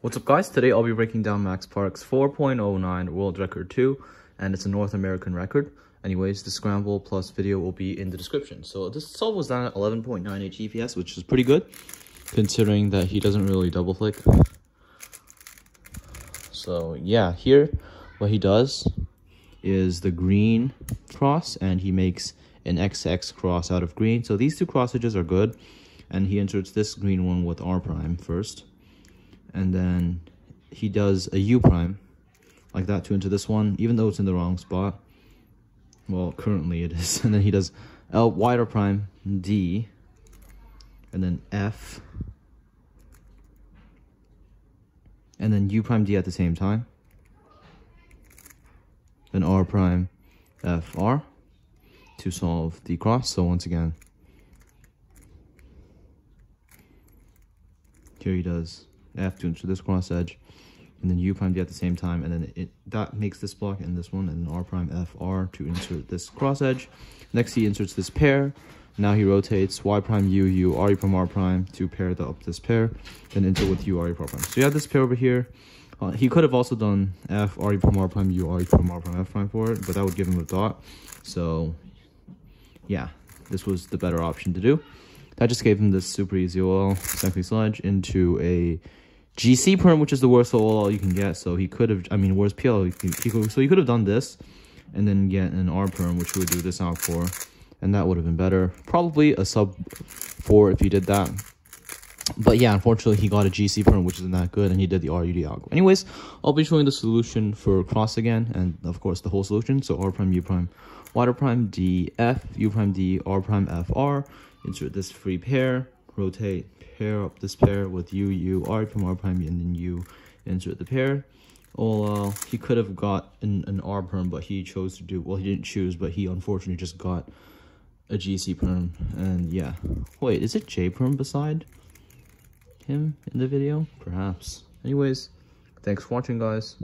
What's up guys? Today I'll be breaking down Max Park's 4.09 world record 2 and it's a North American record. Anyways, the scramble plus video will be in the description. So this solve was done at 11.98 TPS, which is pretty good considering that he doesn't really double flick. So yeah, here what he does is the green cross and he makes an XX cross out of green. So these two cross edges are good and he inserts this green one with R prime first and then he does a U prime like that to into this one, even though it's in the wrong spot. Well, currently it is. And then he does L wider prime D and then F and then U prime D at the same time. Then R prime F R to solve the cross. So once again, here he does F to this cross edge, and then U prime D at the same time, and then it that makes this block and this one, and then R prime F R to insert this cross edge. Next he inserts this pair. Now he rotates Y prime U U R E prime R prime to pair the, up this pair, then insert with U R E prime. So you have this pair over here. Uh, he could have also done F R E prime R prime U R E prime R prime F prime for it, but that would give him a dot. So yeah, this was the better option to do. That just gave him this super easy OLL, exactly Sludge, into a GC perm, which is the worst OLL you can get. So he could have, I mean, worst PLL, so he could have done this and then get an R perm, which would do this out for, and that would have been better. Probably a sub 4 if he did that. But yeah, unfortunately, he got a GC perm, which isn't that good, and he did the RUD algo. Anyways, I'll be showing the solution for cross again, and of course, the whole solution. So R prime, U prime, wider prime, D, F, U prime, D, R prime, F, R. Insert this free pair, rotate, pair up this pair with U, U, R prime, R prime, and then U, insert the pair. Oh, uh, he could have got an, an R perm, but he chose to do, well, he didn't choose, but he unfortunately just got a GC perm, and yeah. Wait, is it J perm beside him in the video? Perhaps. Anyways, thanks for watching, guys.